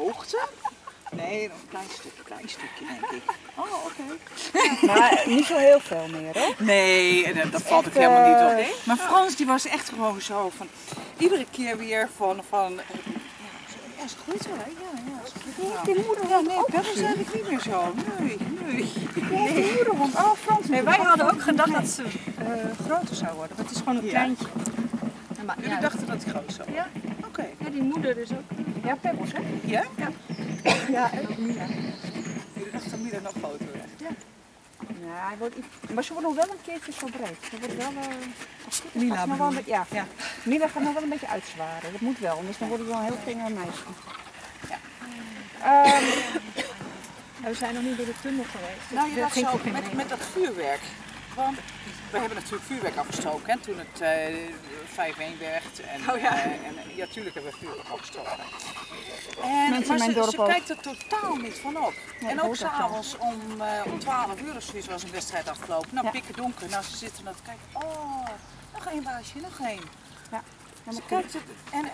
hoogte. Nee, nog een klein stukje, klein stukje denk ik. Oh, oké. Maar niet zo heel veel meer hoor. Nee, en dat, dat valt ook echt, helemaal niet eh, op. Maar Frans die was echt gewoon zo van, iedere keer weer van, van eh, ja, is het goed zo hè? Ja, ja, is het goed. Die moeder Ja, nee, dat is eigenlijk niet meer zo. Nee, nee. Nee, die moederhond. Oh, Frans. Nee, wij hadden ook gedacht dat ze eh, groter zou worden. want Het is gewoon een Ja. kleintje. Ja, maar, Jullie dachten dat het groot zou worden? Ja. Oké. ja, die moeder is ook. Ja, Pebbles hè? Ja? Ja, en Mila. Jullie dachten nog groter werd? Ja, hij wordt, iets- maar ze wordt nog wel een keertje zo breed. Ze wordt wel, eh, als goed is, Mila nog wel beetje, ja. Mila gaat nog wel een beetje uitzwaren. Dat moet wel, anders dan wordt het wel een heel vinger meisje. Ja. Ehm, We zijn nog niet door de tunnel geweest. Nou, je dacht ging zo met, met dat vuurwerk. Want we hebben natuurlijk vuurwerk afgestoken hè, toen het eh 5-1 werd. En, Oh ja. eh, en, ja, tuurlijk hebben we vuurwerk afgestoken. En, in maar mijn ze, ze kijkt er totaal niet van op. En ook s'avonds om, eh om 12 uur of zoiets was een wedstrijd afgelopen. Nou, Ja. pikken donker. Nou, ze zitten naar te kijken. Oh, nog één baasje, nog één. Ja, Ze kijkt het, en